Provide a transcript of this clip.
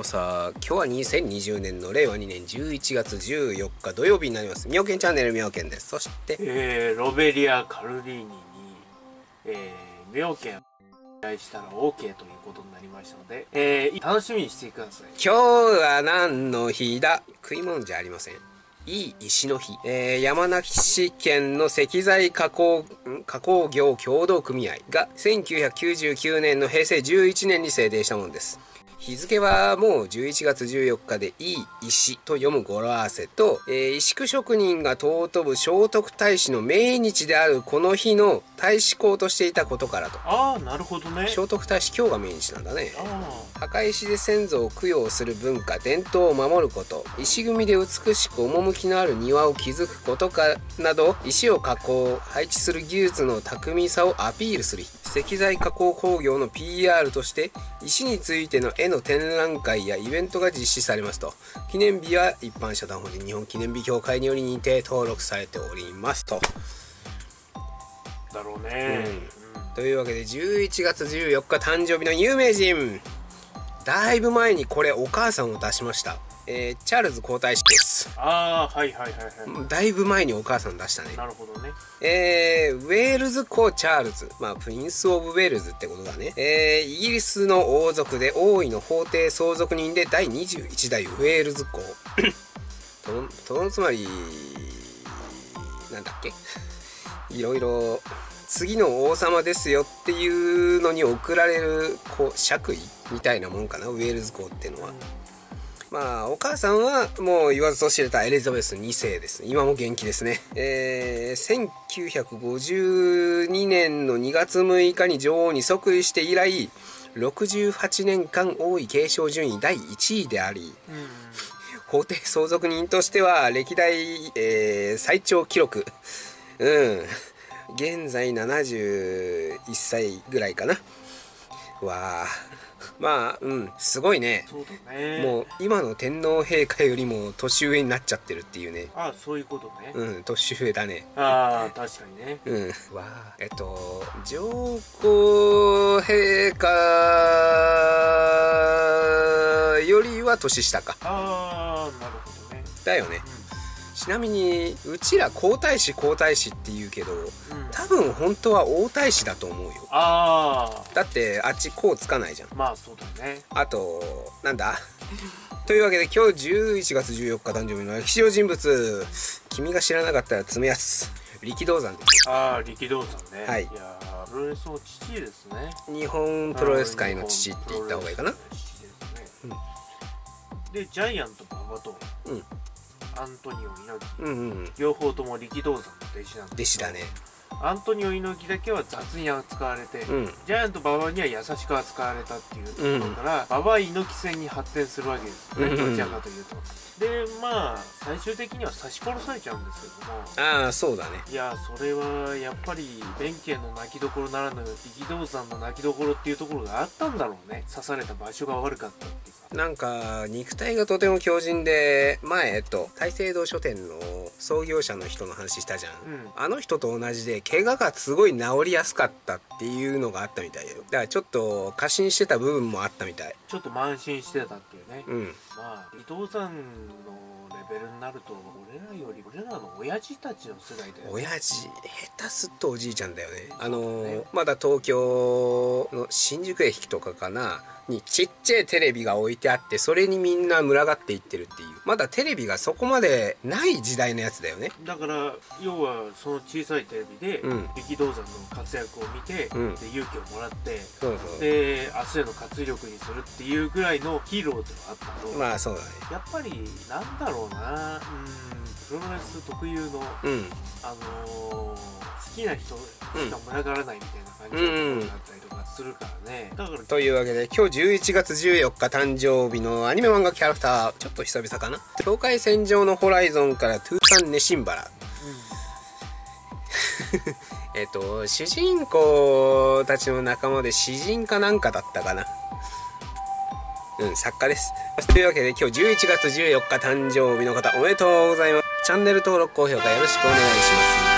とさ今日は2020年の令和2年11月14日土曜日になります。みおけんチャンネルみおけんです。そしてえー、ロベリア・カルリーニに、えー、妙見依頼したら OK ということになりましたので、えー、楽しみにしてください。今日は何の日だ？食い物じゃありません。いい石の日、えー、山梨県の石材加工加工業協同組合が1999年の平成11年に制定したものです日付はもう11月14日でいい石と読む語呂合わせと、えー、石工職人が尊ぶ聖徳太子の命日であるこの日の太子公としていたことからと。ああなるほどね。聖徳太子今日が命日なんだね。墓石で先祖を供養する文化伝統を守ること。石組みで美しく趣のある庭を築くことかなど石を加工配置する技術の巧みさをアピールする石材加工工業の PR として石についての絵の展覧会やイベントが実施されますと。記念日は一般社団法人日本記念日協会により認定登録されておりますと。だろうね、うん、というわけで11月14日誕生日の有名人。だいぶ前にこれお母さんを出しました。えー、チャールズ皇太子です。ああはいはいはいはい。だいぶ前にお母さん出したね。なるほどね。えー、ウェールズ公チャールズ。まあプリンス・オブ・ウェールズってことだね。えー、イギリスの王族で王位の法定相続人で第21代ウェールズ公。とのつまりなんだっけ？いろいろ次の王様ですよっていうのに贈られるこう爵位みたいなもんかなウェールズ公っていうのは。うんまあ、お母さんはもう言わずと知れたエリザベス2世です。今も元気ですね。えー、1952年の2月6日に女王に即位して以来、68年間王位継承順位第1位であり、法定相続人としては歴代、えー、最長記録。うん。現在71歳ぐらいかな。わ。あ。まあうんすごいね。そうだね。もう今の天皇陛下よりも年上になっちゃってるっていうね。ああそういうことね。うん年上だね。ああ確かにね。うんわあ。えっと上皇陛下よりは年下か。ああなるほどね。だよね、うんちなみにうちら皇太子皇太子って言うけど、うん、多分本当は王太子だと思うよ。ああ。だってあっちこうつかないじゃん。まあそうだね。あとなんだ？というわけで今日11月14日誕生日の歴史上人物君が知らなかったら爪安力道山です。ああ力道山ね。はい。いやプロレスの父ですね。日本プロレス界の父って言った方がいいかな、ね。うん、でジャイアント馬場と、うんアントニオ猪木、うんうん、両方とも力道山の弟子なん弟子だね。アントニオ猪木だけは雑に扱われて、うん、ジャイアント馬場には優しく扱われたっていうところから、馬場猪木戦に発展するわけですよね、どちらかというと。でまあ最終的には刺し殺されちゃうんですけども。ああそうだね。いやそれはやっぱり弁慶の泣きどころならぬ力道山の泣きどころっていうところがあったんだろうね。刺された場所が悪かったっていう。かなんか肉体がとても強靭で前えっと大聖堂書店の創業者の人の話したじゃん、うん、あの人と同じで怪我がすごい治りやすかったっていうのがあったみたいよ。だからちょっと過信してた部分もあったみたい。ちょっと慢心してたっていうね。うん。まあ伊藤さんのレベルになると俺らより俺らの親父たちの世代で親父下手すっとおじいちゃんだよね。あの、ね、まだ東京の新宿駅とかかなにちっちゃいテレビが置いてあってそれにみんな群がっていってるっていう。まだテレビがそこまでない時代のやつだよね。だから要はその小さいテレビで力道山の活躍を見て、うん、で勇気をもらってそうそうで明日への活力にするっていうぐらいのヒーローではあったの。まあそうだね。やっぱりなんだろうな。うんプロレス特有の、うん、あのー、好きな人しか群がらないみたいな感じのところだったりとかするからね、だからというわけで今日11月14日誕生日のアニメ漫画キャラクターちょっと久々かな。境界線上のホライゾンからトゥータンネシンバラ、うん、えっと主人公たちの仲間で詩人かなんかだったかな。うん作家です。というわけで今日11月14日誕生日の方おめでとうございます。チャンネル登録高評価よろしくお願いします